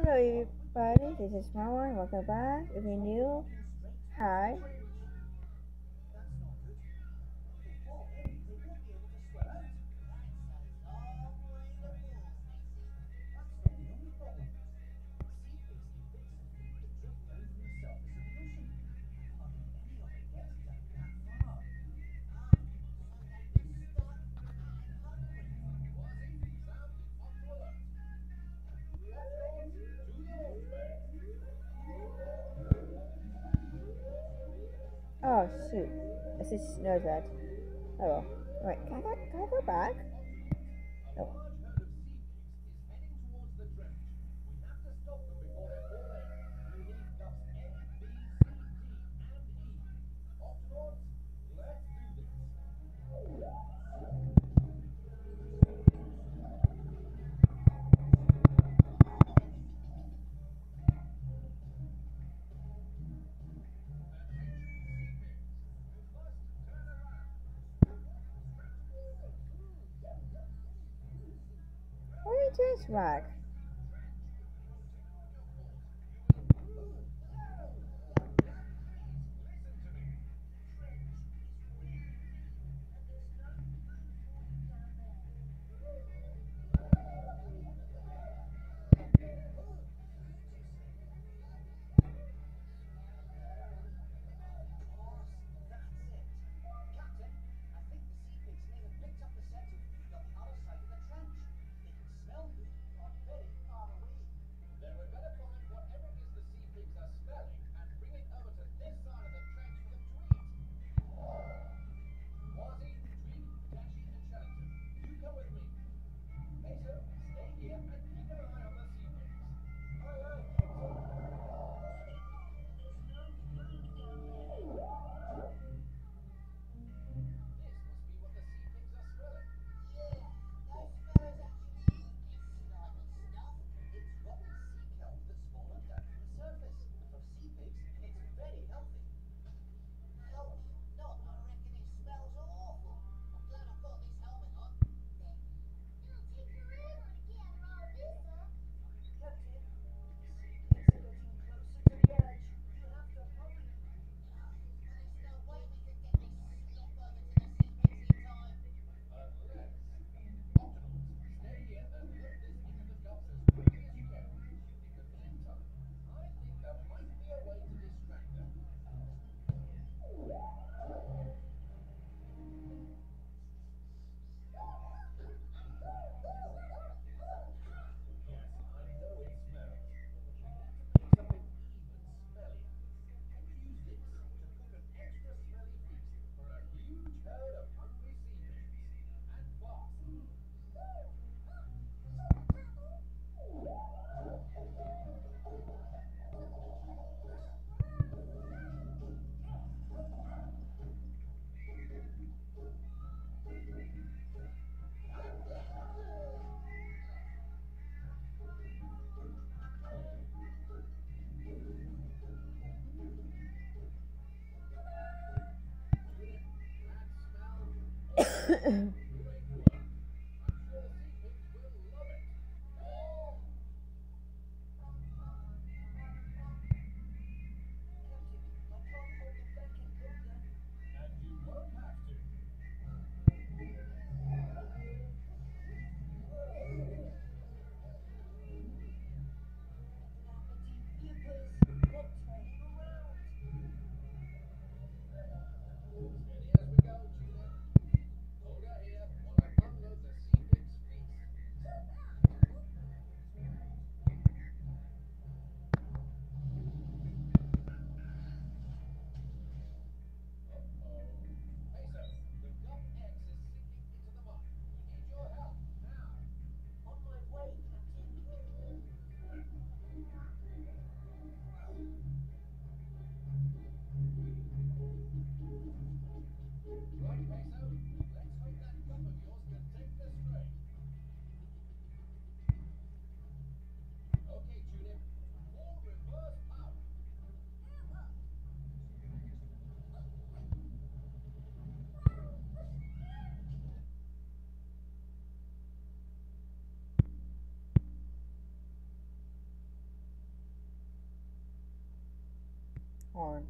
Hello everybody, this is Marwan. Welcome back. If you're new, hi. Oh shoot, I just know that. Oh well. Wait, can I go, can I go back? Oh, no. Where is horn.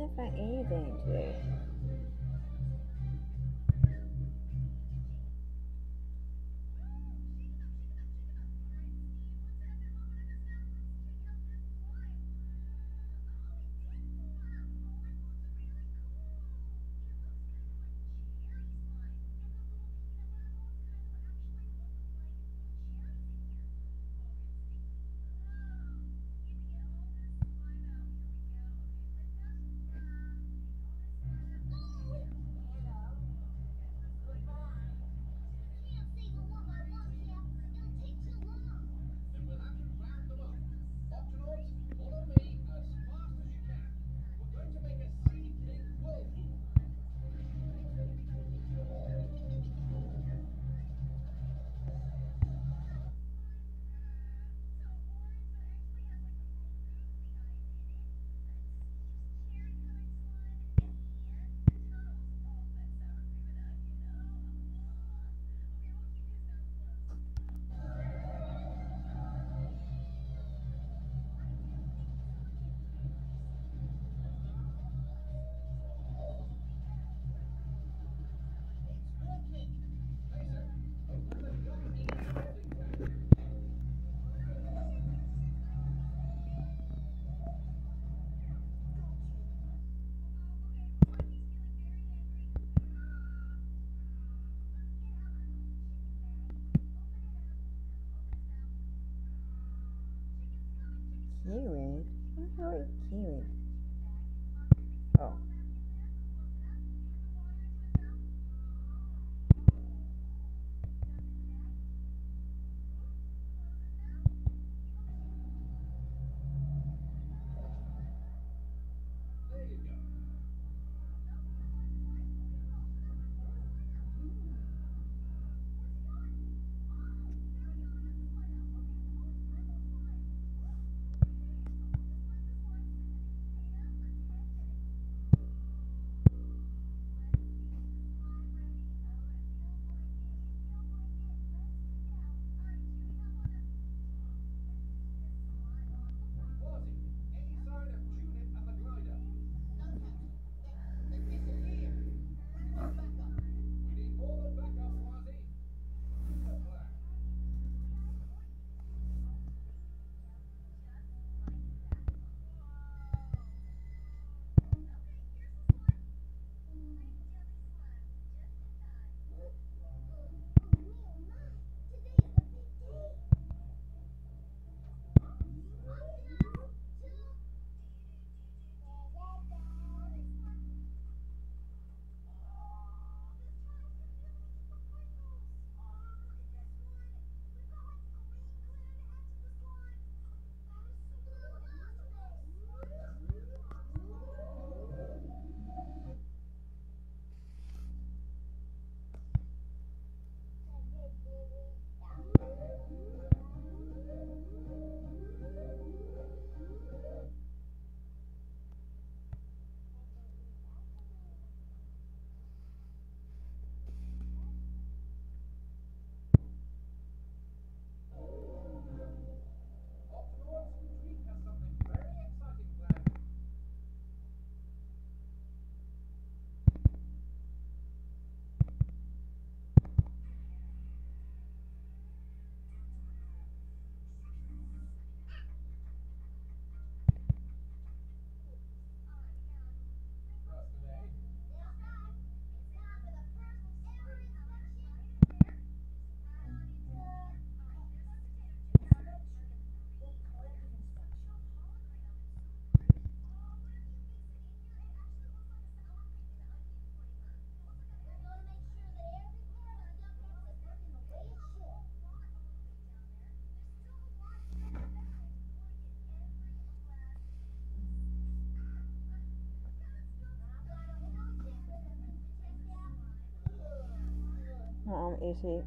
Can't find anything today. Um, is it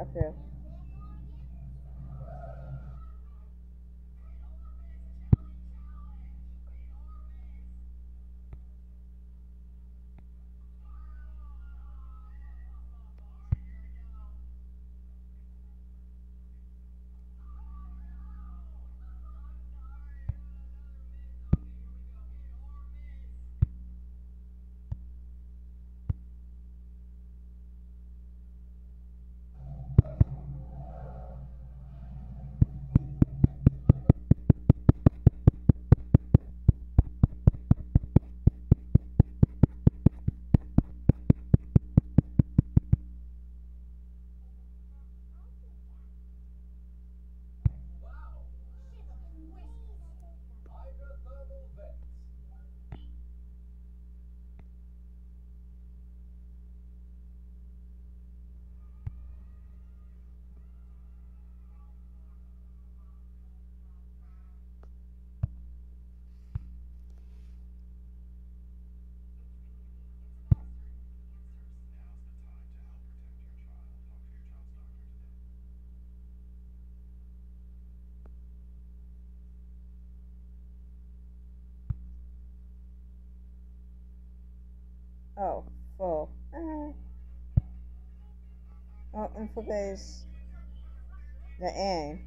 Okay. Oh, full. Alright. Well, and for the A.